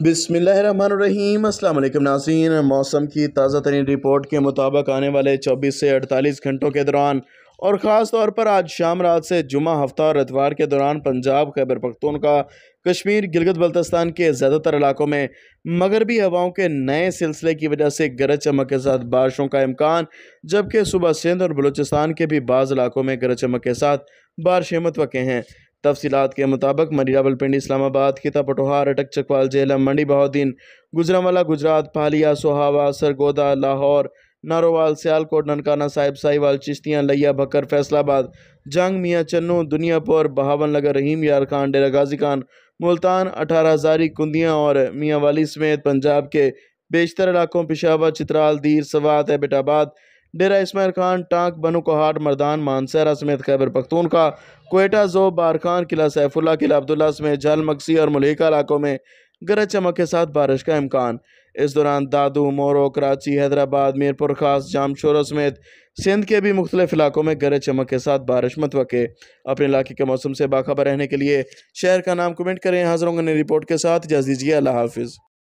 बिसमीम अल्लाम नाजीन। मौसम की ताज़ा तरीन रिपोर्ट के मुताबिक आने वाले 24 से 48 घंटों के दौरान और ख़ास तौर पर आज शाम रात से जुमा हफ़्ता और इतवार के दौरान पंजाब, खैबर पख्तूनखा कश्मीर, गिलगत बल्तिस्तान के ज़्यादातर इलाकों में मगरबी हवाओं के नए सिलसिले की वजह से गरज चमक के साथ बारिशों का इम्कान, जबकि सुबह सिंध और बलूचिस्तान के भी बाज़ इलाकों में गरज चमक के साथ बारिशें मतवक़ हैं। तफसीत के मुताबिक मरी रावलपिंडी इस्लामाबाद, खिता पटोहार, अटक चकवाल जेलम मंडी बहाउद्दीन, गुजरावाला, गुजरात, पालिया, सोहावा, सरगोदा, लाहौर, नारोवाल, सियालकोट, ननकाना साहिब, साहिवाल, चिश्तियाँ, लिया, भक्कर, फैसलाबाद, जंग, मियाँ, चन्नू, दुनियापुर, बहावन नगर, रहीम यार खान डेरा गाजी खान, मुल्तान, अठारह हज़ारी कुंदियाँ और मियाँ वाली समेत पंजाब के बेशतर इलाकों, पिशावर, चित्राल, दीर, सवात एबटाबाद डेरा इसमाइल खान, टांक बनु कोहाट, मरदान मानसरा समेत खैबर पख्तूनखा कोयटा जो बारखान किला सैफुल्ला, किला अब्दुल्ला समेत जल मक्सी और मलिका इलाकों में गरज चमक के साथ बारिश का इम्कान। इस दौरान दादू, मोरो, कराची, हैदराबाद, मीरपुर, खास जामशोर समेत सिंध के भी मुख्तलिफ़ इलाकों में गरज चमक के साथ बारिश मतवक़े। अपने इलाके के मौसम से बाखबर रहने के लिए शहर का नाम कमेंट करें। हाजिर होंगे रिपोर्ट के साथ। इजाज़ दीजिए। अल्लाह हाफिज़।